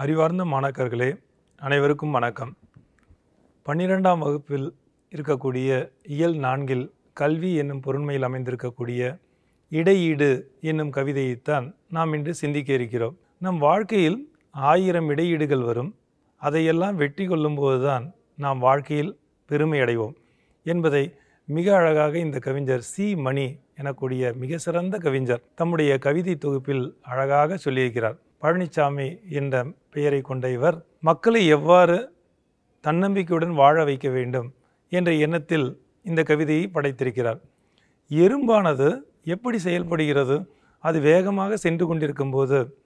அறிவார்ந்த மாணாக்கர்களே அனைவருக்கும் வணக்கம். பன்னிரெண்டாம் வகுப்பில் இருக்கக்கூடிய இயல் நான்கில் கல்வி என்னும் பொருண்மையில் அமைந்திருக்கக்கூடிய இடையீடு என்னும் கவிதையைத்தான் நாம் இன்று சிந்திக்க இருக்கிறோம். நம் வாழ்க்கையில் ஆயிரம் இடையீடுகள் வரும். அதையெல்லாம் வெற்றி கொள்ளும்போதுதான் நாம் வாழ்க்கையில் பெருமை அடைவோம் என்பதை மிக அழகாக இந்த கவிஞர் சி. மணி எனக்கூடிய மிக சிறந்த கவிஞர் தம்முடைய கவிதை தொகுப்பில் அழகாக சொல்லியிருக்கிறார். பழனிசாமி என்ற பெயரை கொண்ட இவர் மக்களை எவ்வாறு தன்னம்பிக்கையுடன் வாழ வைக்க வேண்டும்? என்ற எண்ணத்தில் இந்த கவிதையை படைத்திருக்கிறார். எறும்பானது எப்படி செயல்படுகிறது? அது வேகமாக சென்று கொண்டிருக்கும்போது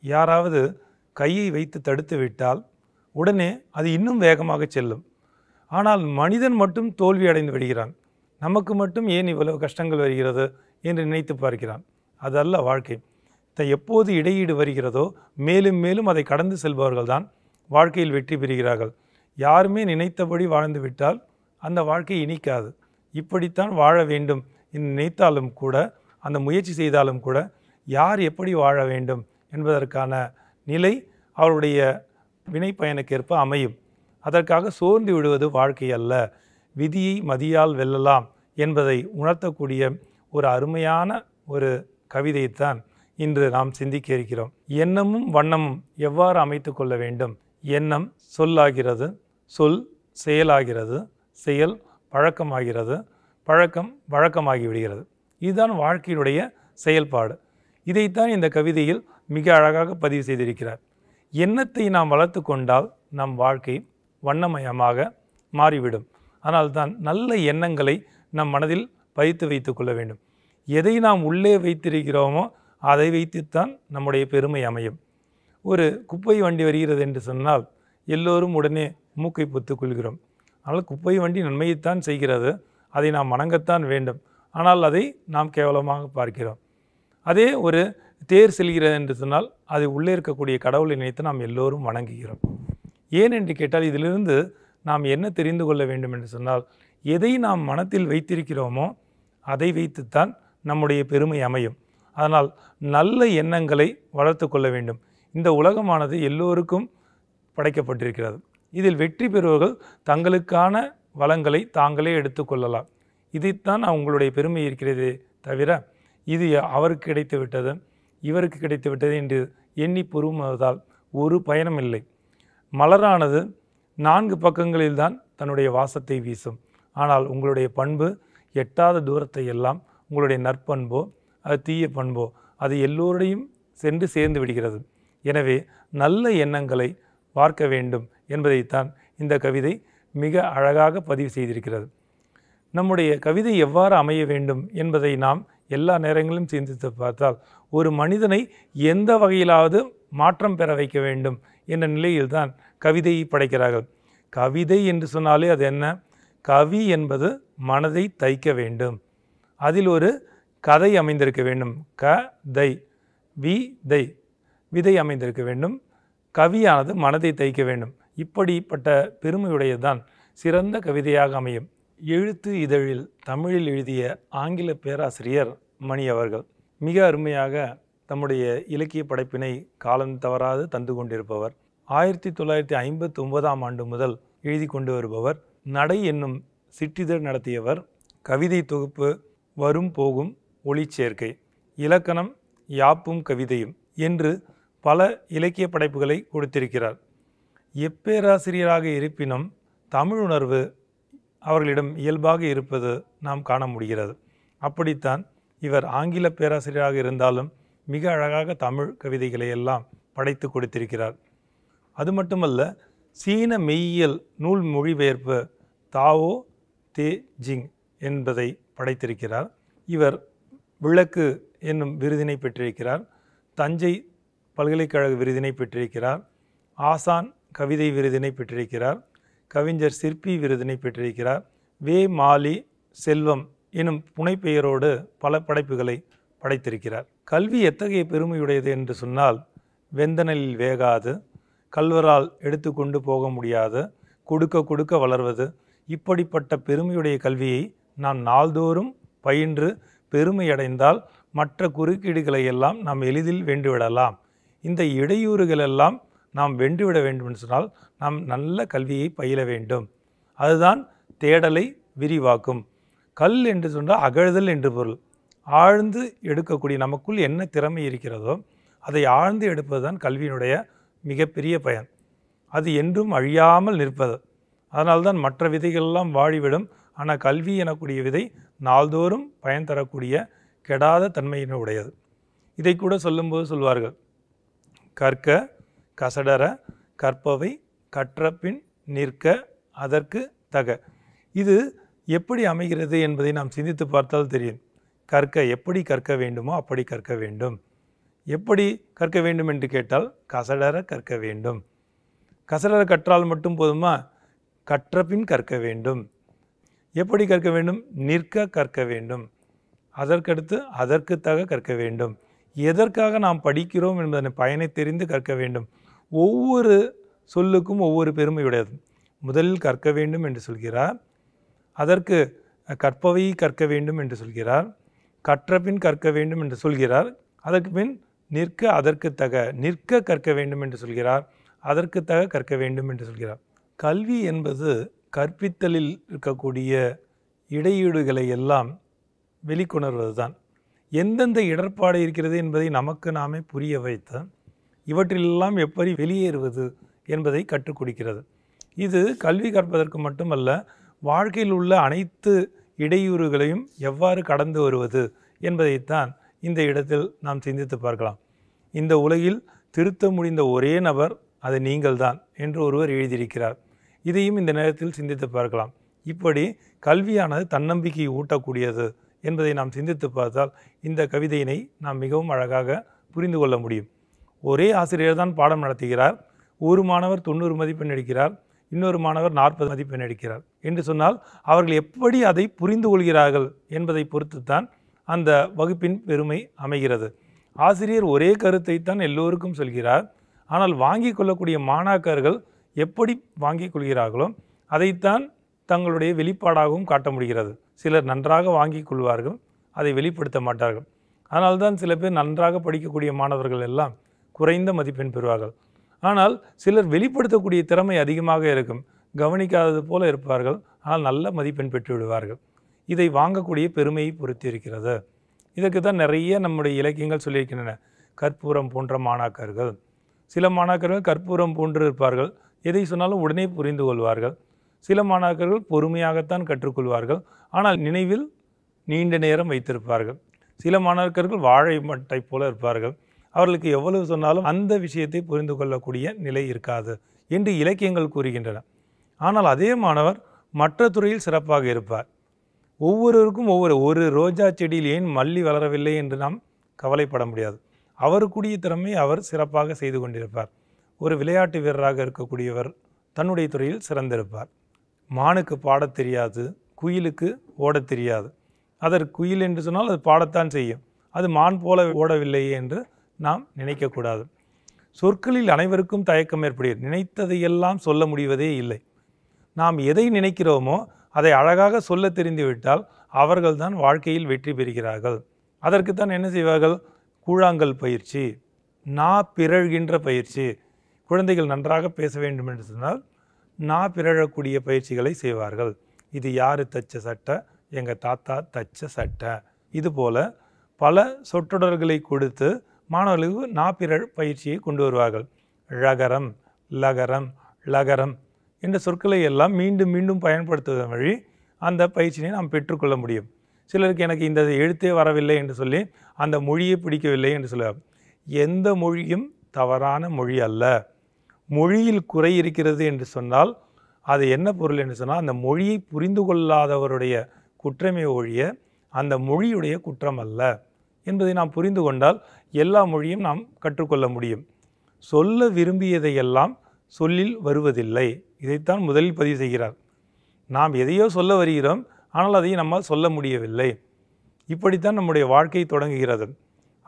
யாராவது கையை வைத்து தடுத்து விட்டால் உடனே அது இன்னும் வேகமாக செல்லும். ஆனால் மனிதன் மட்டும் தோல்வி அடைந்து விடுகிறான். நமக்கு மட்டும் ஏன் இவ்வளவு கஷ்டங்கள் வருகிறது? என்று நினைத்து பார்க்கிறான். அதல்ல வாழ்க்கை. எப்போது இடையீடு வருகிறதோ மேலும் மேலும் அதை கடந்து செல்பவர்கள்தான் வாழ்க்கையில் வெற்றி பெறுகிறார்கள். யாருமே நினைத்தபடி வாழ்ந்து விட்டால் அந்த வாழ்க்கை இனிக்காது. இப்படித்தான் வாழ வேண்டும். என்று நினைத்தாலும் கூட அந்த முயற்சி செய்தாலும் கூட யார் எப்படி வாழ வேண்டும் என்பதற்கான நிலை அவருடைய வினை பயனுக்கேற்ப அமையும். அதற்காக சோர்ந்து விடுவது வாழ்க்கை அல்ல. விதியை மதியால் வெல்லலாம் என்பதை உணர்த்தக்கூடிய ஒரு அருமையான ஒரு கவிதையைத்தான் இன்று நாம் சிந்திக்க இருக்கிறோம். எண்ணமும் வண்ணமும் எவ்வாறு அமைத்து கொள்ள வேண்டும்? எண்ணம் சொல்லாகிறது சொல் செயலாகிறது செயல் பழக்கமாகிறது பழக்கம் வழக்கமாகி விடுகிறது இதுதான் வாழ்க்கையினுடைய செயல்பாடு. இதைத்தான் இந்த கவிதையில் மிக அழகாக பதிவு செய்திருக்கிறார். எண்ணத்தை நாம் வளர்த்து கொண்டால் நம் வாழ்க்கை வண்ணமயமாக மாறிவிடும். அதனால்தான் நல்ல எண்ணங்களை நம் மனதில் பதித்து வைத்து கொள்ள வேண்டும். எதை நாம் உள்ளே வைத்திருக்கிறோமோ அதை வைத்துத்தான் நம்முடைய பெருமை அமையும். ஒரு குப்பை வண்டி வருகிறது என்று சொன்னால் எல்லோரும் உடனே மூக்கை பொத்துக்கொள்கிறோம் அதனால் ஆனால் குப்பை வண்டி நன்மையைத்தான் செய்கிறது. அதை நாம் வணங்கத்தான் வேண்டும். ஆனால் அதை நாம் கேவலமாக பார்க்கிறோம். அதே ஒரு தேர் செல்கிறது என்று சொன்னால் அது உள்ளே இருக்கக்கூடிய கடவுளை நினைத்து நாம் எல்லோரும் வணங்குகிறோம். ஏன் என்று கேட்டால் இதிலிருந்து நாம் என்ன தெரிந்து கொள்ள வேண்டும் என்று சொன்னால் எதை நாம் மனத்தில் வைத்திருக்கிறோமோ அதை வைத்துத்தான் நம்முடைய பெருமை அமையும். அதனால் நல்ல எண்ணங்களை வளர்த்து கொள்ள வேண்டும். இந்த உலகமானது எல்லோருக்கும் படைக்கப்பட்டிருக்கிறது. இதில் வெற்றி பெறுபவர்கள் தங்களுக்கான வளங்களை தாங்களே எடுத்துக்கொள்ளலாம் இதைத்தான் அவங்களுடைய பெருமை இருக்கிறதே தவிர இது அவருக்கு கிடைத்து விட்டது இவருக்கு கிடைத்து விட்டது என்று எண்ணி பொறுமுவதால் ஒரு பயனும் இல்லை. மலரானது நான்கு பக்கங்களில்தான் தன்னுடைய வாசத்தை வீசும். ஆனால் உங்களுடைய பண்பு எட்டாத தூரத்தை எல்லாம் உங்களுடைய நற்பண்போ அது தீய பண்போ. அது எல்லோருடையும் சென்று சேர்ந்து விடுகிறது. எனவே நல்ல எண்ணங்களை பார்க்க வேண்டும் என்பதைத்தான் இந்த கவிதை மிக அழகாக பதிவு செய்திருக்கிறது. நம்முடைய கவிதை எவ்வாறு அமைய வேண்டும் என்பதை நாம் எல்லா நேரங்களிலும் சிந்தித்து பார்த்தால் ஒரு மனிதனை எந்த வகையிலாவது மாற்றம் பெற வைக்க வேண்டும் என்ற நிலையில்தான் கவிதையை படைக்கிறார்கள். கவிதை என்று சொன்னாலே அது என்ன? கவி என்பது மனதை தைக்க வேண்டும். அதில் ஒரு கதை அமைந்திருக்க வேண்டும். க தை. வி தை. விதை அமைந்திருக்க வேண்டும். கவியானது மனதை தைக்க வேண்டும். இப்படிப்பட்ட பெருமையுடையதுதான் சிறந்த கவிதையாக அமையும். எழுத்து இதழில் தமிழில் எழுதிய ஆங்கில பேராசிரியர் மணி அவர்கள் மிக அருமையாக தம்முடைய இலக்கிய படைப்பினை காலம் தவறாது தந்து கொண்டிருப்பவர். ஆயிரத்தி தொள்ளாயிரத்தி ஐம்பத்தி ஒன்பதாம் ஆண்டு முதல் எழுதி கொண்டு வருபவர். நடை என்னும் சிற்றிதழ் நடத்தியவர். கவிதை தொகுப்பு வரும் போகும் ஒளிச்சேர்க்கை இலக்கணம் யாப்பும் கவிதையும் என்று பல இலக்கிய படைப்புகளை கொடுத்திருக்கிறார். எப்பேராசிரியராக இருப்பினும் தமிழுணர்வு அவர்களிடம் இயல்பாக இருப்பது நாம் காண முடிகிறது. அப்படித்தான் இவர் ஆங்கில பேராசிரியராக இருந்தாலும் மிக அழகாக தமிழ் கவிதைகளை எல்லாம் படைத்து கொடுத்திருக்கிறார். அது மட்டுமல்ல சீன மெய்யியல் நூல் மொழிபெயர்ப்பு தாவோ தே ஜிங் என்பதை படைத்திருக்கிறார். இவர் விளக்கு என்னும் விருதினை பெற்றிருக்கிறார். தஞ்சை பல்கலைக்கழக விருதினை பெற்றிருக்கிறார். ஆசான் கவிதை விருதினை பெற்றிருக்கிறார். கவிஞர் சிற்பி விருதினை பெற்றிருக்கிறார். வே. மாலி செல்வம் எனும் புனைப்பெயரோடு பல படைப்புகளை படைத்திருக்கிறார். கல்வி எத்தகைய பெருமையுடையது என்று சொன்னால் வெந்தனலில் வேகாது கல்வரால் எடுத்துக்கொண்டு போக முடியாது கொடுக்க கொடுக்க வளர்வது. இப்படிப்பட்ட பெருமையுடைய கல்வியை நாம் நாள்தோறும் பயின்று பெருமையடைந்தால் மற்ற குறுக்கீடுகளை எல்லாம் நாம் எளிதில் வென்றுவிடலாம் இந்த இடையூறுகள் எல்லாம் நாம் வென்றுவிட வேண்டும் சொன்னால் நாம் நல்ல கல்வியை பயில வேண்டும். அதுதான் தேடலை விரிவாக்கும். கல் என்று சொன்னால் அகழ்தல் என்று பொருள். ஆழ்ந்து எடுக்கக்கூடிய நமக்குள் என்ன திறமை இருக்கிறதோ அதை ஆழ்ந்து எடுப்பது தான் கல்வியினுடைய மிகப்பெரிய பயன். அது என்றும் அழியாமல் நிற்பது. அதனால்தான் மற்ற விதைகளெல்லாம் வாழிவிடும் ஆனால் கல்வி எனக்கூடிய விதை நாள்தோறும் பயன் தரக்கூடிய கெடாத தன்மையின உடையது. இதை கூட சொல்லும்போது சொல்வார்கள் கற்க கசடர கற்பவை கற்றப்பின் நிற்க அதற்கு தக. இது எப்படி அமைகிறது என்பதை நாம் சிந்தித்து பார்த்தால் தெரியும். கற்க எப்படி கற்க வேண்டுமோ அப்படி கற்க வேண்டும். எப்படி கற்க வேண்டும் என்று கேட்டால் கசடர கற்க வேண்டும். கசடர கற்றால் மட்டும் போதுமா? கற்றபின் கற்க வேண்டும். எப்படி கற்க வேண்டும்? நிற்க கற்க வேண்டும். அதற்கடுத்து அதற்குத்தாக கற்க வேண்டும். எதற்காக நாம் படிக்கிறோம் என்பதன் பயனை தெரிந்து கற்க வேண்டும். ஒவ்வொரு சொல்லுக்கும் ஒவ்வொரு பெருமையுடையது முதலில் கற்க வேண்டும் என்று சொல்கிறார். அதற்கு கற்பவை கற்க வேண்டும் என்று சொல்கிறார். கற்றபின் கற்க வேண்டும் என்று சொல்கிறார். அதற்கு பின் நிற்க அதற்கு தக நிற்க கற்க வேண்டும் என்று சொல்கிறார். அதற்கு தக கற்க வேண்டும் என்று சொல்கிறார். கல்வி என்பது கற்பித்தலில் இருக்கக்கூடிய இடையீடுகளை எல்லாம் வெளிக்கொணர்வது தான் எந்தெந்த இடர்பாடு இருக்கிறது என்பதை நமக்கு நாமே புரிய வைத்த இவற்றிலெல்லாம் எப்படி வெளியேறுவது என்பதை கற்றுக் கொடுக்கிறது. இது கல்வி கற்பதற்கு மட்டுமல்ல வாழ்க்கையில் உள்ள அனைத்து இடையூறுகளையும் எவ்வாறு கடந்து வருவது என்பதைத்தான் இந்த இடத்தில் நாம் சிந்தித்து பார்க்கலாம். இந்த உலகில் திருத்த முடிந்த ஒரே நபர் அது நீங்கள்தான் என்று ஒருவர் எழுதியிருக்கிறார். இதையும் இந்த நேரத்தில் சிந்தித்து பார்க்கலாம். இப்படி கல்வியானது தன்னம்பிக்கையை ஊட்டக்கூடியது என்பதை நாம் சிந்தித்து பார்த்தால் இந்த கவிதையினை நாம் மிகவும் அழகாக புரிந்து கொள்ள முடியும். ஒரே ஆசிரியர் தான் பாடம் நடத்துகிறார். ஒரு மாணவர் தொண்ணூறு மதிப்பெண் எடுக்கிறார். இன்னொரு மாணவர் நாற்பது மதிப்பெண் எடுக்கிறார் என்று சொன்னால் அவர்கள் எப்படி அதை புரிந்து கொள்கிறார்கள் என்பதை பொறுத்துத்தான் அந்த வகுப்பின் பெருமை அமைகிறது. ஆசிரியர் ஒரே கருத்தை தான் எல்லோருக்கும் சொல்கிறார். ஆனால் வாங்கிக் கொள்ளக்கூடிய மாணாக்கர்கள் எப்படி வாங்கிக் கொள்கிறார்களோ அதைத்தான் தங்களுடைய வெளிப்பாடாகவும் காட்ட முடிகிறது. சிலர் நன்றாக வாங்கிக் கொள்வார்கள் அதை வெளிப்படுத்த மாட்டார்கள். அதனால்தான் சில பேர் நன்றாக படிக்கக்கூடிய மாணவர்கள் எல்லாம் குறைந்த மதிப்பெண் பெறுவார்கள். ஆனால் சிலர் வெளிப்படுத்தக்கூடிய திறமை அதிகமாக இருக்கும் கவனிக்காதது போல இருப்பார்கள் ஆனால் நல்ல மதிப்பெண் பெற்று விடுவார்கள். இதை வாங்கக்கூடிய பெருமையை பொறுத்து இருக்கிறது. இதற்கு தான் நிறைய நம்முடைய இலக்கியங்கள் சொல்லியிருக்கின்றன. கற்பூரம் போன்ற மாணாக்கர்கள். சில மாணாக்கர்கள் கற்பூரம் போன்று இருப்பார்கள் எதை சொன்னாலும் உடனே புரிந்து கொள்வார்கள். சில மாணாக்கர்கள் பொறுமையாகத்தான் கற்றுக்கொள்வார்கள். ஆனால் நினைவில் நீண்ட நேரம் வைத்திருப்பார்கள். சில மாணாக்கர்கள் வாழை மட்டை போல இருப்பார்கள். அவர்களுக்கு எவ்வளவு சொன்னாலும் அந்த விஷயத்தை புரிந்து கொள்ளக்கூடிய நிலை இருக்காது என்று இலக்கியங்கள் கூறுகின்றன. ஆனால் அதே மாணவர் மற்ற துறையில் சிறப்பாக இருப்பார். ஒவ்வொருவருக்கும் ஒவ்வொரு ஒரு ரோஜா செடியில் ஏன் மல்லி வளரவில்லை என்று நாம் கவலைப்பட முடியாது. அவருக்குரிய திறமை அவர் சிறப்பாக செய்து கொண்டிருப்பார். ஒரு விளையாட்டு வீரராக இருக்கக்கூடியவர் தன்னுடைய துறையில் சிறந்திருப்பார். மானுக்கு பாடத் தெரியாது குயிலுக்கு ஓடத் தெரியாது. அதற்கு குயில் என்று சொன்னால் அது பாடத்தான் செய்யும். அது மான் போல ஓடவில்லையே என்று நாம் நினைக்கக்கூடாது சொற்களில் அனைவருக்கும் தயக்கம் ஏற்படுகிறது நினைத்ததையெல்லாம் சொல்ல முடிவதே இல்லை. நாம் எதை நினைக்கிறோமோ அதை அழகாக சொல்ல தெரிந்துவிட்டால் அவர்கள்தான் வாழ்க்கையில் வெற்றி பெறுகிறார்கள். அதற்குத்தான் என்ன செய்வார்கள்? கூழாங்கல் பயிற்சி நா பிறழ்கின்ற பயிற்சி குழந்தைகள் நன்றாக பேச வேண்டும் என்று சொன்னால் நான் பிறழக்கூடிய பயிற்சிகளை செய்வார்கள். இது யார் தச்ச சட்டை? எங்கள் தாத்தா தச்ச சட்டை. இதுபோல் பல சொற்றொடர்களை கொடுத்து மாணவர்களுக்கு நாப்பிரழ் பயிற்சியை கொண்டு வருவார்கள். ழகரம் லகரம் லகரம் என்ற சொற்களை எல்லாம் மீண்டும் மீண்டும் பயன்படுத்துவதன் வழி அந்த பயிற்சியை நாம் பெற்றுக்கொள்ள முடியும். சிலருக்கு எனக்கு இந்த எழுத்தே வரவில்லை என்று சொல்லி அந்த மொழியை பிடிக்கவில்லை என்று சொல்லுவார். எந்த மொழியும் தவறான மொழி அல்ல. மொழியில் குறை இருக்கிறது என்று சொன்னால் அது என்ன பொருள் என்று சொன்னால் அந்த மொழியை புரிந்து கொள்ளாதவருடைய குற்றமே ஒழிய அந்த மொழியுடைய குற்றம் அல்ல என்பதை நாம் புரிந்து கொண்டால் எல்லா மொழியும் நாம் கற்றுக்கொள்ள முடியும். சொல்ல விரும்பியதையெல்லாம் சொல்லில் வருவதில்லை. இதைத்தான் முதலில் பதிவு செய்கிறார். நாம் எதையோ சொல்ல வருகிறோம் ஆனால் அதை நம்மால் சொல்ல முடியவில்லை. இப்படித்தான் நம்முடைய வாழ்க்கை தொடங்குகிறது.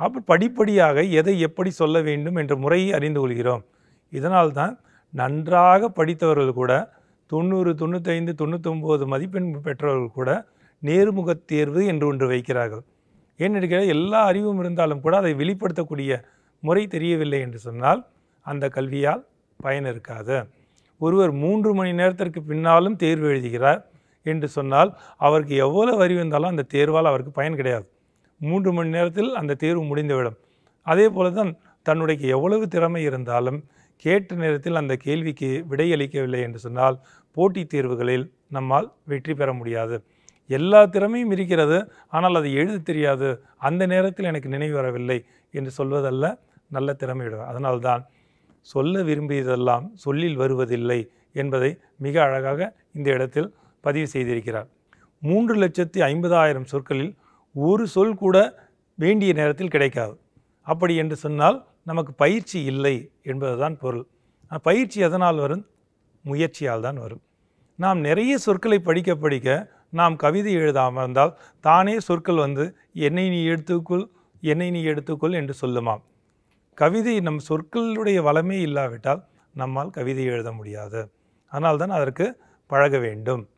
அப்போ படிப்படியாக எதை எப்படி சொல்ல வேண்டும் என்ற முறையை அறிந்து கொள்கிறோம். இதனால்தான் நன்றாக படித்தவர்கள் கூட தொண்ணூறு தொண்ணூத்தைந்து தொண்ணூத்தொம்பது மதிப்பெண் பெற்றவர்கள் கூட நேர்முகத் தேர்வு என்று ஒன்று வைக்கிறார்கள். ஏன்னு எல்லா அறிவும் இருந்தாலும் கூட அதை வெளிப்படுத்தக்கூடிய முறை தெரியவில்லை என்று சொன்னால் அந்த கல்வியால் பயன் இருக்காது. ஒருவர் மூன்று மணி நேரத்திற்கு பின்னாலும் தேர்வு எழுதுகிறார் என்று சொன்னால் அவருக்கு எவ்வளவு அறிவு இருந்தாலும் அந்த தேர்வால் அவருக்கு பயன் கிடையாது. மூன்று மணி நேரத்தில் அந்த தேர்வு முடிந்துவிடும். அதே போல தான் தன்னுடைய எவ்வளவு திறமை இருந்தாலும் கேட்ட நேரத்தில் அந்த கேள்விக்கு விடையளிக்கவில்லை என்று சொன்னால் போட்டித் தேர்வுகளில் நம்மால் வெற்றி பெற முடியாது. எல்லா திறமையும் இருக்கிறது ஆனால் அது எழுத தெரியாது. அந்த நேரத்தில் எனக்கு நினைவு வரவில்லை என்று சொல்வதல்ல நல்ல திறமையுடன் அதனால்தான் சொல்ல விரும்பியதெல்லாம் சொல்லில் வருவதில்லை என்பதை மிக அழகாக இந்த இடத்தில் பதிவு செய்திருக்கிறார். மூன்று லட்சத்தி ஐம்பதாயிரம் சொற்களில் ஒரு சொல் கூட வேண்டிய நேரத்தில் கிடைக்காது. அப்படி என்று சொன்னால் நமக்கு பயிற்சி இல்லை என்பதுதான் பொருள். பயிற்சி எதனால் வரும்? முயற்சியால் தான் வரும். நாம் நிறைய சொற்களை படிக்க படிக்க நாம் கவிதை எழுதாமல் இருந்தால் தானே சொற்கள் வந்து என்னை நீ எடுத்துக்கொள் என்னை நீ எடுத்துக்கொள் என்று சொல்லுமாம். கவிதை நம் சொற்களுடைய வளமே இல்லாவிட்டால் நம்மால் கவிதை எழுத முடியாது. அதனால்தான் அதற்கு பழக வேண்டும்.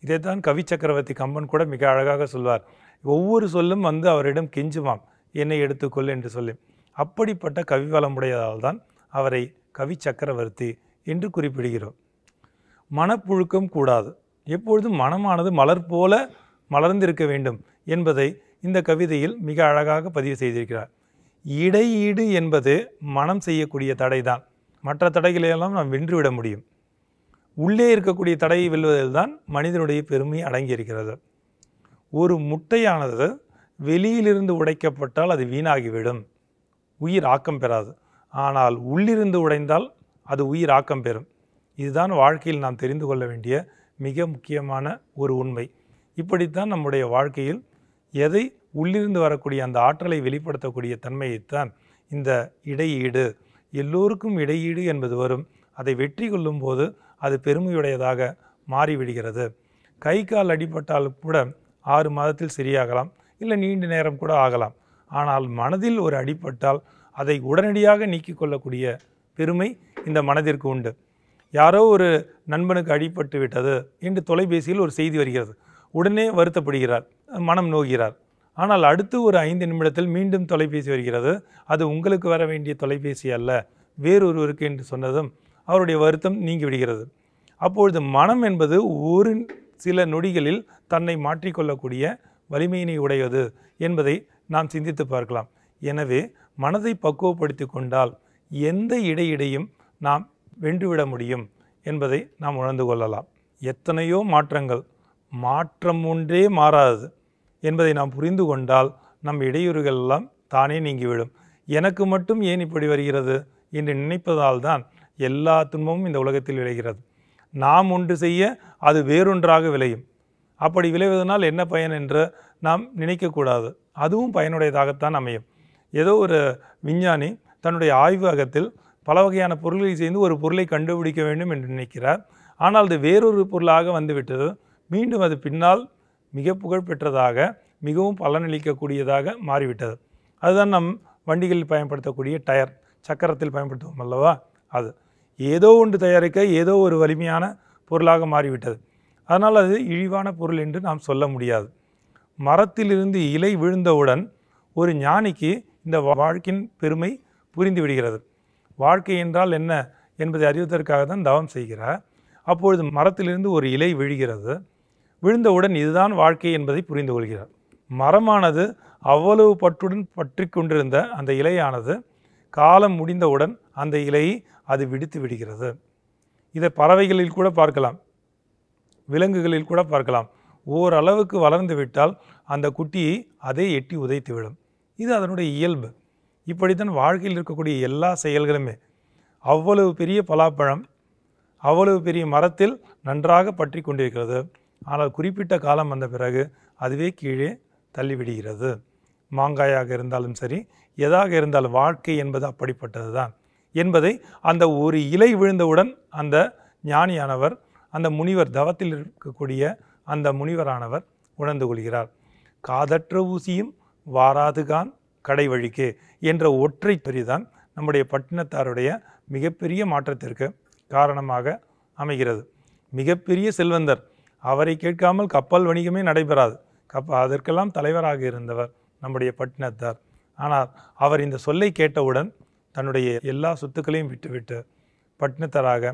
இதைத்தான் கவி சக்கரவர்த்தி கம்பன் கூட மிக அழகாக சொல்வார். ஒவ்வொரு சொல்லும் வந்து அவரிடம் கெஞ்சுமாம். என்னை எடுத்துக்கொள் என்று சொல்லி. அப்படிப்பட்ட கவி வளமுடையதால் தான் அவரை கவி சக்கரவர்த்தி என்று குறிப்பிடுகிறோம். மனப்புழுக்கம் கூடாது. எப்பொழுதும் மனமானது மலர் போல மலர்ந்திருக்க வேண்டும் என்பதை இந்த கவிதையில் மிக அழகாக பதிவு செய்திருக்கிறார். இடையீடு என்பது மனம் செய்யக்கூடிய தடைதான். மற்ற தடைகளையெல்லாம் நாம் வென்றுவிட முடியும். உள்ளே இருக்கக்கூடிய தடையை வெல்வதில் தான் மனிதனுடைய பெருமை அடங்கியிருக்கிறது. ஒரு முட்டையானது வெளியிலிருந்து உடைக்கப்பட்டால் அது வீணாகிவிடும். உயிர் ஆக்கம் பெறாது. ஆனால் உள்ளிருந்து உடைந்தால் அது உயிர் ஆக்கம் பெறும். இதுதான் வாழ்க்கையில் நாம் தெரிந்து கொள்ள வேண்டிய மிக முக்கியமான ஒரு உண்மை. இப்படித்தான் நம்முடைய வாழ்க்கையில் எதை உள்ளிருந்து வரக்கூடிய அந்த ஆற்றலை வெளிப்படுத்தக்கூடிய தன்மையைத்தான் இந்த இடையீடு. எல்லோருக்கும் இடையீடு என்பது வரும். அதை வெற்றி கொள்ளும் போது அது பெருமையுடையதாக மாறிவிடுகிறது. கை கால் அடிபட்டாலும் கூட ஆறு மாதத்தில் சரியாகலாம். இல்லை நீண்ட நேரம் கூட ஆகலாம். ஆனால் மனதில் ஒரு அடிபட்டால் அதை உடனடியாக நீக்கிக் கொள்ளக்கூடிய பெருமை இந்த மனதிற்கு உண்டு. யாரோ ஒரு நண்பனுக்கு அடிபட்டு விட்டது என்று தொலைபேசியில் ஒரு செய்தி வருகிறது. உடனே வருத்தப்படுகிறார் மனம் நோகிறார். ஆனால் அடுத்து ஒரு ஐந்து நிமிடத்தில் மீண்டும் தொலைபேசி வருகிறது. அது உங்களுக்கு வர வேண்டிய தொலைபேசி அல்ல வேறொருவருக்கு என்று சொன்னதும் அவருடைய வருத்தம் நீங்கி விடுகிறது. அப்பொழுது மனம் என்பது ஒரு சில நொடிகளில் தன்னை மாற்றிக்கொள்ளக்கூடிய வலிமையினை உடையது என்பதை நாம் சிந்தித்து பார்க்கலாம். எனவே மனதை பக்குவப்படுத்தி கொண்டால் எந்த இடையிடையும் நாம் வென்றுவிட முடியும் என்பதை நாம் உணர்ந்து கொள்ளலாம். எத்தனையோ மாற்றங்கள் மாற்றம் ஒன்றே மாறாது என்பதை நாம் புரிந்து கொண்டால் நம் இடையூறுகள் எல்லாம் தானே நீங்கிவிடும். எனக்கு மட்டும் ஏன் இப்படி வருகிறது என்று நினைப்பதால் தான் எல்லா துன்பமும் இந்த உலகத்தில் விளைகிறது. நாம் ஒன்று செய்ய அது வேறொன்றாக விளையும். அப்படி விளைவதனால் என்ன பயன் என்று நாம் நினைக்கக்கூடாது. அதுவும் பயனுடையதாகத்தான் அமையும். ஏதோ ஒரு விஞ்ஞானி தன்னுடைய ஆய்வகத்தில் பல வகையான பொருள்களை சேர்ந்து ஒரு பொருளை கண்டுபிடிக்க வேண்டும் என்று நினைக்கிறார். ஆனால் அது வேறொரு பொருளாக வந்துவிட்டது. மீண்டும் அது பின்னால் மிக புகழ் பெற்றதாக மிகவும் பலனளிக்கக்கூடியதாக மாறிவிட்டது. அதுதான் நம் வண்டிகளில் பயன்படுத்தக்கூடிய டயர். சக்கரத்தில் பயன்படுத்துவோம் அல்லவா? அது. ஏதோ ஒன்று தயாரிக்க ஏதோ ஒரு வலிமையான பொருளாக மாறிவிட்டது. அதனால் அது இழிவான பொருள் என்று நாம் சொல்ல முடியாது. மரத்திலிருந்து இலை விழுந்தவுடன் ஒரு ஞானிக்கு இந்த வாழ்க்கையின் பெருமை புரிந்து விடுகிறது. வாழ்க்கை என்றால் என்ன என்பதை அறிவதற்காக தான் தவம் செய்கிறார். அப்பொழுது மரத்திலிருந்து ஒரு இலை விழுகிறது. விழுந்தவுடன் இதுதான் வாழ்க்கை என்பதை புரிந்து கொள்கிறார். மரமானது அவ்வளவு பற்றுடன் பற்றி கொண்டிருந்த அந்த இலையானது காலம் முடிந்தவுடன் அந்த இலையை அது விடுத்து விடுகிறது. இதை பறவைகளில் கூட பார்க்கலாம். விலங்குகளில் கூட பார்க்கலாம். ஓரளவுக்கு வளர்ந்து விட்டால் அந்த குட்டியை அதே எட்டி உதைத்து விடும். இது அதனுடைய இயல்பு. இப்படித்தான் வாழ்க்கையில் இருக்கக்கூடிய எல்லா செயல்களுமே. அவ்வளவு பெரிய பலாப்பழம் அவ்வளவு பெரிய மரத்தில் நன்றாக பற்றி கொண்டிருக்கிறது. ஆனால் குறிப்பிட்ட காலம் வந்த பிறகு அதுவே கீழே தள்ளிவிடுகிறது. மாங்காயாக இருந்தாலும் சரி எதாக இருந்தாலும் வாழ்க்கை என்பது அப்படிப்பட்டது தான் என்பதை அந்த ஒரு இலை விழுந்தவுடன் அந்த ஞானியானவர் அந்த முனிவர் தவத்தில் இருக்கக்கூடிய அந்த முனிவரானவர் உணர்ந்து கொள்கிறார். காதற்ற ஊசியும் வாராதுகான் கடை வழிக்கு என்ற ஒற்றை பெரிதான் நம்முடைய பட்டினத்தாருடைய மிகப்பெரிய மாற்றத்திற்கு காரணமாக அமைகிறது. மிகப்பெரிய செல்வந்தர் அவரை கேட்காமல் கப்பல் வணிகமே நடைபெறாது. கப்ப அதற்கெல்லாம் தலைவராக இருந்தவர் நம்முடைய பட்டினத்தார். ஆனால் அவர் இந்த சொல்லை கேட்டவுடன் தன்னுடைய எல்லா சொத்துக்களையும் விட்டுவிட்டு பட்டினத்தராக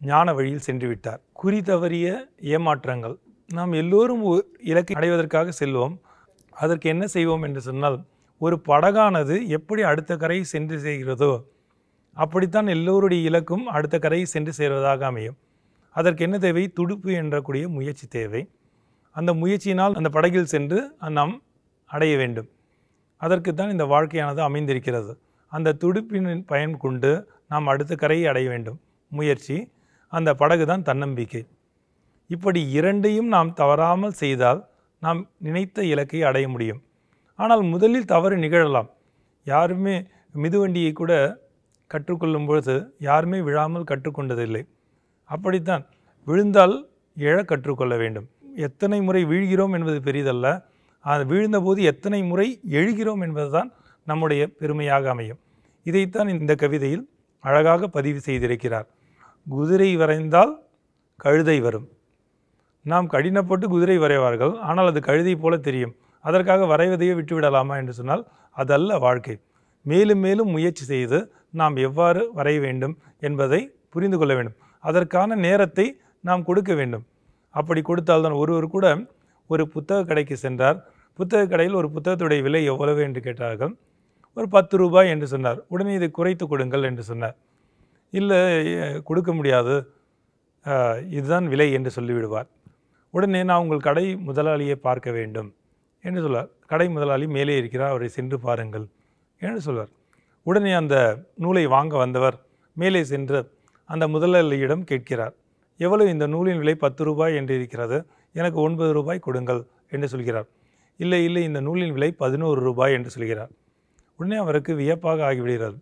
ஞான வழியில் சென்று விட்டார் குறி தவறிய ஏமாற்றங்கள் நாம் எல்லோரும் ஒ- இலக்கை அடைவதற்காக செல்வோம். அதற்கு என்ன செய்வோம் என்று சொன்னால் ஒரு படகானது எப்படி அடுத்த கரையை சென்று செய்கிறதோ அப்படித்தான் எல்லோருடைய இலக்கும் அடுத்த கரையை சென்று சேர்வதாக அமையும். அதற்கு என்ன தேவை? துடுப்பு என்றக்கூடிய முயற்சி தேவை. அந்த முயற்சியினால் அந்த படகில் சென்று நாம் அடைய வேண்டும். அதற்கு தான் இந்த வாழ்க்கையானது அமைந்திருக்கிறது. அந்த துடுப்பின் பயன் கொண்டு நாம் அடுத்த கரையை அடைய வேண்டும். முயற்சி அந்த படகு தான் தன்னம்பிக்கை. இப்படி இரண்டையும் நாம் தவறாமல் செய்தால் நாம் நினைத்த இலக்கை அடைய முடியும். ஆனால் முதலில் தவறு நிகழலாம். யாருமே மிதுவண்டியை கூட கற்றுக்கொள்ளும் பொழுது யாருமே விழாமல் கற்றுக்கொண்டதில்லை. அப்படித்தான் விழுந்தால் எழ கற்றுக்கொள்ள வேண்டும். எத்தனை முறை வீழ்கிறோம் என்பது பெரிதல்ல. அது வீழ்ந்தபோது எத்தனை முறை எழுகிறோம் என்பதுதான் நம்முடைய பெருமையாக அமையும். இதைத்தான் இந்த கவிதையில் அழகாக பதிவு செய்திருக்கிறார். குதிரை வரைந்தால் கழுதை வரும். நாம் கடினப்பட்டு குதிரை வரைவார்கள் ஆனால் அது கழுதை போல தெரியும். அதற்காக வரைவதையே விட்டுவிடலாமா என்று சொன்னால் அதல்ல வாழ்க்கை. மேலும் மேலும் முயற்சி செய்து நாம் எவ்வாறு வரைய வேண்டும் என்பதை புரிந்து கொள்ள வேண்டும். அதற்கான நேரத்தை நாம் கொடுக்க வேண்டும். அப்படி கொடுத்தால்தான் ஒருவர் கூட ஒரு புத்தக கடைக்கு சென்றார். புத்தக கடையில் ஒரு புத்தகத்துடைய விலை எவ்வளவு என்று கேட்டார்கள். ஒரு பத்து ரூபாய் என்று சொன்னார். உடனே இதை குறைத்து கொடுங்கள் என்று சொன்னார். இல்லை கொடுக்க முடியாது. இதுதான் விலை என்று சொல்லிவிடுவார். உடனே நான் உங்கள் கடை முதலாளியை பார்க்க வேண்டும். என்று சொல்வார் கடை முதலாளி மேலே இருக்கிறார். அவரை சென்று பாருங்கள். என்று சொல்வார் உடனே அந்த நூலை வாங்க வந்தவர் மேலே சென்று அந்த முதலாளியிடம் கேட்கிறார். எவ்வளவு இந்த நூலின் விலை பத்து ரூபாய் என்று இருக்கிறது? எனக்கு ஒன்பது ரூபாய் கொடுங்கள் என்று சொல்கிறார். இல்லை இல்லை இந்த நூலின் விலை பதினோரு ரூபாய் என்று சொல்கிறார். உடனே அவருக்கு வியப்பாக ஆகிவிடுகிறது.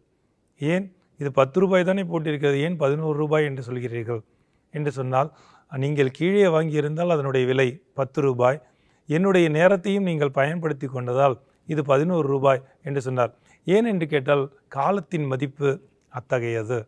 ஏன்? இது பத்து ரூபாய் தானே போட்டிருக்கிறது. ஏன் பதினோரு ரூபாய் என்று சொல்கிறீர்கள்? என்று சொன்னால் நீங்கள் கீழே வாங்கியிருந்தால் அதனுடைய விலை பத்து ரூபாய். என்னுடைய நேரத்தையும் நீங்கள் பயன்படுத்தி கொண்டதால் இது பதினோரு ரூபாய் என்று சொன்னார். ஏன் என்று கேட்டால் காலத்தின் மதிப்பு அத்தகையது.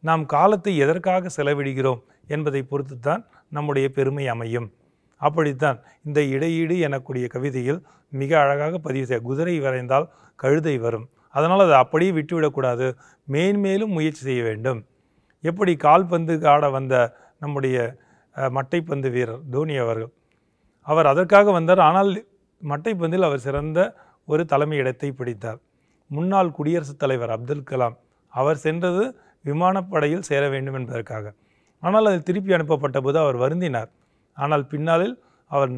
நாம் காலத்தை எதற்காக செலவிடுகிறோம் என்பதை பொறுத்து தான் நம்முடைய பெருமை அமையும். அப்படித்தான் இந்த இடையீடு எனக்கூடிய கவிதையில் மிக அழகாக பதிவு செய்ய குதிரை வரைந்தால் கழுதை வரும். அதனால் அதை அப்படியே விட்டுவிடக்கூடாது. மேன்மேலும் முயற்சி செய்ய வேண்டும். எப்படி கால்பந்து ஆட வந்த நம்முடைய மட்டைப்பந்து வீரர் தோனி அவர்கள். அவர் அதற்காக வந்தார். ஆனால் மட்டைப்பந்தில் அவர் சிறந்த ஒரு தலைமை இடத்தை பிடித்தார். முன்னாள் குடியரசுத் தலைவர் அப்துல் கலாம் அவர் சென்றது விமானப்படையில் சேர வேண்டும் என்பதற்காக. ஆனால் அது திருப்பி அனுப்பப்பட்ட போது அவர் வருந்தினார். ஆனால் பின்னாளில் அவர்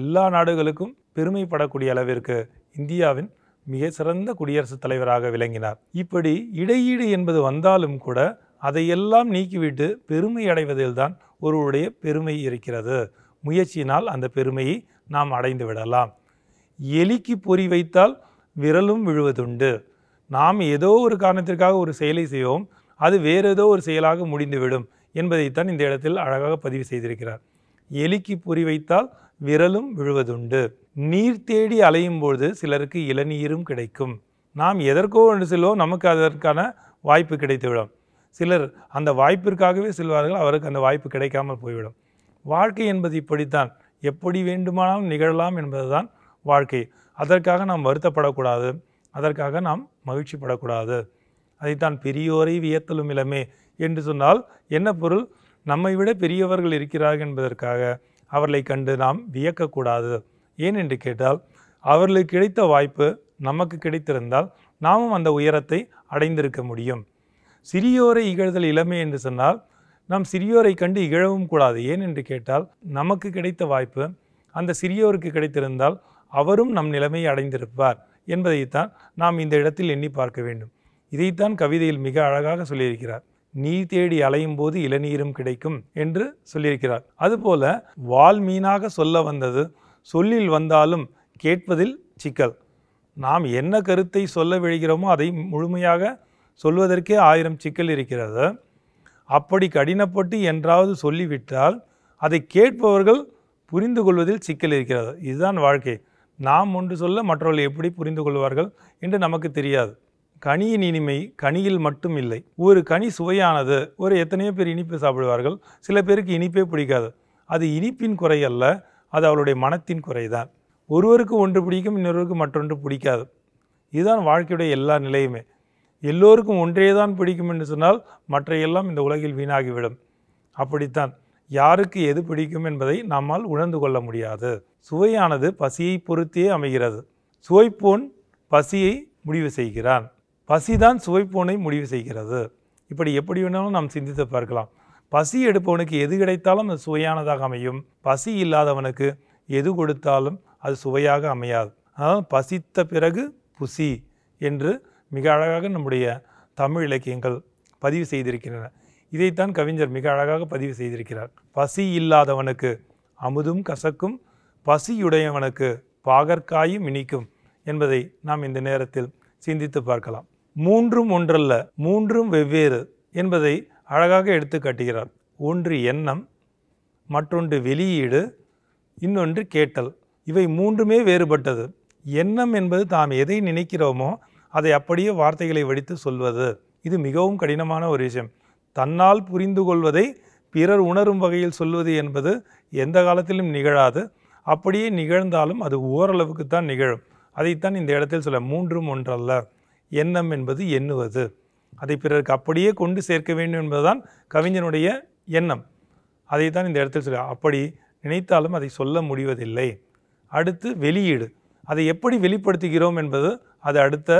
எல்லா நாடுகளுக்கும் பெருமைப்படக்கூடிய அளவிற்கு இந்தியாவின் மிக சிறந்த குடியரசுத் தலைவராக விளங்கினார். இப்படி இடையீடு என்பது வந்தாலும் கூட அதையெல்லாம் நீக்கிவிட்டு பெருமை அடைவதில்தான் ஒருவருடைய பெருமை இருக்கிறது. முயற்சியினால் அந்த பெருமையை நாம் அடைந்து விடலாம். எலிக்கு பொறி வைத்தால் விரலும் விழுவதுண்டு. நாம் ஏதோ ஒரு காரணத்திற்காக ஒரு செயலை செய்வோம். அது வேறு ஏதோ ஒரு செயலாக முடிந்துவிடும் என்பதைத்தான் இந்த இடத்தில் அழகாக பதிவு செய்திருக்கிறார். எலிக்கு பொறி வைத்தால் விரலும் விழுவதுண்டு. நீர் தேடி அலையும் பொழுது சிலருக்கு இளநீரும் கிடைக்கும். நாம் எதற்கோ ஒன்று செல்வோம். நமக்கு அதற்கான வாய்ப்பு கிடைத்துவிடும். சிலர் அந்த வாய்ப்பிற்காகவே செல்வார்கள் அவருக்கு அந்த வாய்ப்பு கிடைக்காமல் போய்விடும். வாழ்க்கை என்பது இப்படித்தான். எப்படி வேண்டுமானாலும் நிகழலாம் என்பதுதான் வாழ்க்கை. அதற்காக நாம் வருத்தப்படக்கூடாது. அதற்காக நாம் மகிழ்ச்சிப்படக்கூடாது. அதைத்தான் பெரியோரை வியத்தலும் இளமே என்று சொன்னால் என்ன பொருள்? நம்மை விட பெரியவர்கள் இருக்கிறார்கள் என்பதற்காக அவர்களை கண்டு நாம் வியக்கக்கூடாது. ஏன் என்று கேட்டால் அவர்களுக்கு கிடைத்த வாய்ப்பு நமக்கு கிடைத்திருந்தால் நாமும் அந்த உயரத்தை அடைந்திருக்க முடியும். சிறியோரை இகழ்தல் இளமை என்று சொன்னால் நாம் சிறியோரை கண்டு இகழவும் கூடாது. ஏன் என்று கேட்டால் நமக்கு கிடைத்த வாய்ப்பு அந்த சிறியோருக்கு கிடைத்திருந்தால் அவரும் நம் நிலைமையை அடைந்திருப்பார் என்பதைத்தான் நாம் இந்த இடத்தில் எண்ணி பார்க்க வேண்டும். இதைத்தான் கவிதையில் மிக அழகாக சொல்லியிருக்கிறார். நீர் தேடி அலையும் போது இளநீரும் கிடைக்கும் என்று சொல்லியிருக்கிறார். அதுபோல வால் மீனாக சொல்ல வந்தது சொல்லில் வந்தாலும் கேட்பதில் சிக்கல். நாம் என்ன கருத்தை சொல்ல விழுகிறோமோ அதை முழுமையாக சொல்வதற்கே ஆயிரம் சிக்கல் இருக்கிறது. அப்படி கடினப்பட்டு என்றாவது சொல்லிவிட்டால் அதை கேட்பவர்கள் புரிந்து கொள்வதில் சிக்கல் இருக்கிறது. இதுதான் வாழ்க்கை. நாம் ஒன்று சொல்ல மற்றவர்கள் எப்படி புரிந்து கொள்வார்கள் என்று நமக்கு தெரியாது. கனியின் இனிமை கனியில் மட்டும் இல்லை. ஒரு கனி சுவையானது. ஒரு எத்தனையோ பேர் இனிப்பு சாப்பிடுவார்கள். சில பேருக்கு இனிப்பே பிடிக்காது. அது இனிப்பின் குறை அல்ல. அது அவளுடைய மனத்தின் குறைதான் ஒருவருக்கு ஒன்று பிடிக்கும் இன்னொருவருக்கு மற்றொன்று பிடிக்காது. இதுதான் வாழ்க்கையுடைய எல்லா நிலையுமே. எல்லோருக்கும் ஒன்றே தான் பிடிக்கும் என்று சொன்னால் மற்ற எல்லாம் இந்த உலகில் வீணாகிவிடும். அப்படித்தான். யாருக்கு எது பிடிக்கும் என்பதை நம்மால் உணர்ந்து கொள்ள முடியாது. சுவையானது பசியை பொறுத்தே அமைகிறது. சுவைப்போன் பசியை முடிவு செய்கிறான். பசிதான் சுவைப்போனை முடிவு செய்கிறது. இப்படி எப்படி வேணாலும் நாம் சிந்தித்து பார்க்கலாம். பசி எடுப்பவனுக்கு எது கிடைத்தாலும் அது சுவையானதாக அமையும். பசி இல்லாதவனுக்கு எது கொடுத்தாலும் அது சுவையாக அமையாது. அதனால் பசித்த பிறகு புசி என்று மிக அழகாக நம்முடைய தமிழ் இலக்கியங்கள் பதிவு செய்திருக்கின்றன. இதைத்தான் கவிஞர் மிக அழகாக பதிவு செய்திருக்கிறார். பசி இல்லாதவனுக்கு அமுதும் கசக்கும் பசியுடையவனுக்கு பாகற்காயும் இனிக்கும் என்பதை நாம் இந்த நேரத்தில் சிந்தித்து பார்க்கலாம். மூன்றும் ஒன்றல்ல மூன்றும் வெவ்வேறு என்பதை அழகாக எடுத்து காட்டுகிறார். ஒன்று எண்ணம் மற்றொன்று வெளியீடு இன்னொன்று கேட்டல். இவை மூன்றுமே வேறுபட்டது. எண்ணம் என்பது தாம் எதை நினைக்கிறோமோ அதை அப்படியே வார்த்தைகளை வடித்து சொல்வது. இது மிகவும் கடினமான ஒரு விஷயம். தன்னால் புரிந்து கொள்வதை பிறர் உணரும் வகையில் சொல்வது என்பது எந்த காலத்திலும் நிகழாது. அப்படியே நிகழ்ந்தாலும் அது ஓரளவுக்கு தான் நிகழும். அதைத்தான் இந்த இடத்தில் சொல்ல மூன்றும் ஒன்றல்ல. எண்ணம் என்பது எண்ணுவது. அதை பிறருக்கு அப்படியே கொண்டு சேர்க்க வேண்டும் என்பதுதான் கவிஞனுடைய எண்ணம். அதைத்தான் இந்த இடத்தில் சொல்ல அப்படி நினைத்தாலும் அதை சொல்ல முடிவதில்லை. அடுத்து வெளியீடு. அதை எப்படி வெளிப்படுத்துகிறோம் என்பது அது அடுத்த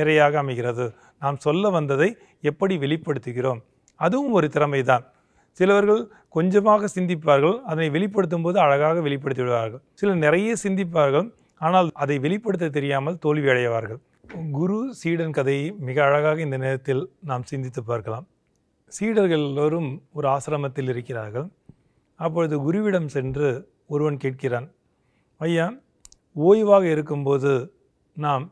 நிறையாக அமைகிறது. நாம் சொல்ல வந்ததை எப்படி வெளிப்படுத்துகிறோம்? அதுவும் ஒரு திறமைதான். சிலவர்கள் கொஞ்சமாக சிந்திப்பார்கள் அதனை வெளிப்படுத்தும் போது அழகாக வெளிப்படுத்தி விடுவார்கள் சிலர் நிறைய சிந்திப்பார்கள் ஆனால் அதை வெளிப்படுத்த தெரியாமல் தோல்வி அடைவார்கள் குரு சீடன் கதையை மிக அழகாக இந்த நேரத்தில் நாம் சிந்தித்து பார்க்கலாம். சீடர்கள் எல்லோரும் ஒரு ஆசிரமத்தில் இருக்கிறார்கள். அப்பொழுது குருவிடம் சென்று ஒருவன் கேட்கிறான் ஐயா ஓய்வாக இருக்கும்போது நாம்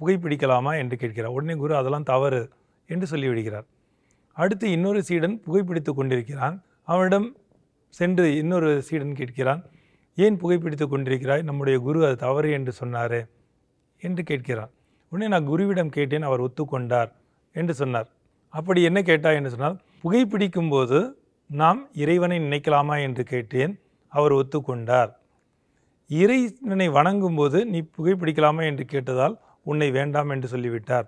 புகைப்பிடிக்கலாமா என்று கேட்கிறார். உடனே குரு அதெல்லாம் தவறு என்று சொல்லிவிடுகிறார். அடுத்து இன்னொரு சீடன் புகைப்பிடித்து கொண்டிருக்கிறான். அவனிடம் சென்று இன்னொரு சீடன் கேட்கிறான் ஏன் புகைப்பிடித்து கொண்டிருக்கிறாய்? நம்முடைய குரு அது தவறு என்று சொன்னாரே என்று கேட்கிறான். உடனே நான் குருவிடம் கேட்டேன் அவர் ஒத்துக்கொண்டார் என்று சொன்னார். அப்படி என்ன கேட்டாய் என்று சொன்னால் புகைப்பிடிக்கும் போது நாம் இறைவனை நினைக்கலாமா என்று கேட்டேன் அவர் ஒத்துக்கொண்டார். இறைவனை வணங்கும்போது நீ புகைப்பிடிக்கலாமா? என்று கேட்டதால் உன்னை வேண்டாம் என்று சொல்லிவிட்டார்.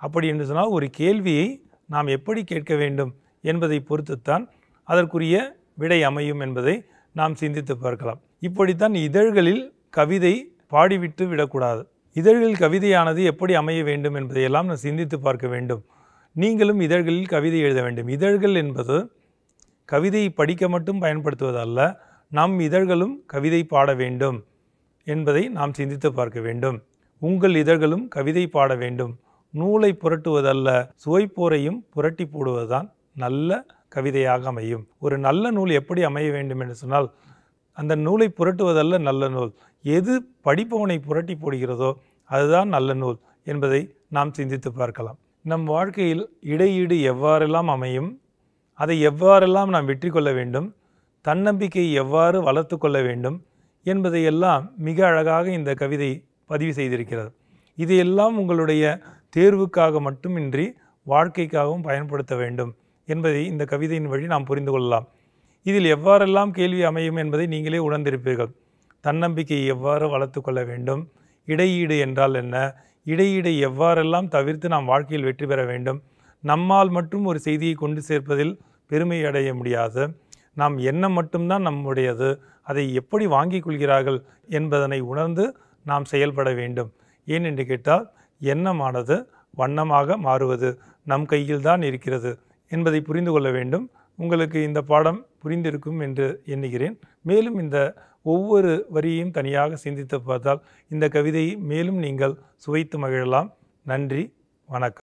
அப்படி என்று சொன்னால் ஒரு கேள்வியை நாம் எப்படி கேட்க வேண்டும் என்பதை பொறுத்துத்தான் அதற்குரிய விடை அமையும் என்பதை நாம் சிந்தித்து பார்க்கலாம். இப்படித்தான் இதழ்களில் கவிதை பாடிவிட்டு விடக்கூடாது. இதழ்களில் கவிதையானது எப்படி அமைய வேண்டும் என்பதையெல்லாம் நாம் சிந்தித்து பார்க்க வேண்டும். நீங்களும் இதழ்களில் கவிதை எழுத வேண்டும். இதழ்கள் என்பது கவிதையை படிக்க மட்டும் பயன்படுத்துவதல்ல நம் இதழ்களும் கவிதை பாட வேண்டும் என்பதை நாம் சிந்தித்து பார்க்க வேண்டும். உங்கள் இதழ்களும் கவிதை பாட வேண்டும். நூலை புரட்டுவதல்ல சுவைப்போரையும் புரட்டி போடுவதுதான் நல்ல கவிதையாக அமையும். ஒரு நல்ல நூல் எப்படி அமைய வேண்டும் என்று சொன்னால் அந்த நூலை புரட்டுவதல்ல நல்ல நூல். எது படிப்பவனை புரட்டி போடுகிறதோ அதுதான் நல்ல நூல் என்பதை நாம் சிந்தித்து பார்க்கலாம். நம் வாழ்க்கையில் இடையீடு எவ்வாறெல்லாம் அமையும் அதை எவ்வாறெல்லாம் நாம் வெற்றி கொள்ள வேண்டும் தன்னம்பிக்கை எவ்வாறு வளர்த்து கொள்ள வேண்டும் என்பதையெல்லாம் மிக அழகாக இந்த கவிதை பதிவு செய்திருக்கிறது. இதையெல்லாம் உங்களுடைய தேர்வுக்காக மட்டுமின்றி வாழ்க்கைக்காகவும் பயன்படுத்த வேண்டும் என்பதை இந்த கவிதையின் வழி நாம் புரிந்து கொள்ளலாம். இதில் எவ்வாறெல்லாம் கேள்வி அமையும் என்பதை நீங்களே உணர்ந்திருப்பீர்கள். தன்னம்பிக்கையை எவ்வாறு வளர்த்து கொள்ள வேண்டும்? இடையீடு என்றால் என்ன? இடையீடை எவ்வாறெல்லாம் தவிர்த்து நாம் வாழ்க்கையில் வெற்றி பெற வேண்டும்? நம்மால் மட்டும் ஒரு செய்தியை கொண்டு சேர்ப்பதில் பெருமை அடைய முடியாது. நாம் எண்ணம் மட்டும்தான் நம்முடையது? அதை எப்படி வாங்கிக் கொள்கிறார்கள் என்பதனை உணர்ந்து நாம் செயல்பட வேண்டும். ஏன் என்று கேட்டால் எண்ணமானது வண்ணமாக மாறுவது நம் கையில் தான் இருக்கிறது என்பதை புரிந்து கொள்ள வேண்டும். உங்களுக்கு இந்த பாடம் புரிந்திருக்கும் என்று எண்ணுகிறேன். மேலும் இந்த ஒவ்வொரு வரியையும் தனியாக சிந்தித்து பார்த்தால் இந்த கவிதையை மேலும் நீங்கள் சுவைத்து மகிழலாம். நன்றி வணக்கம்.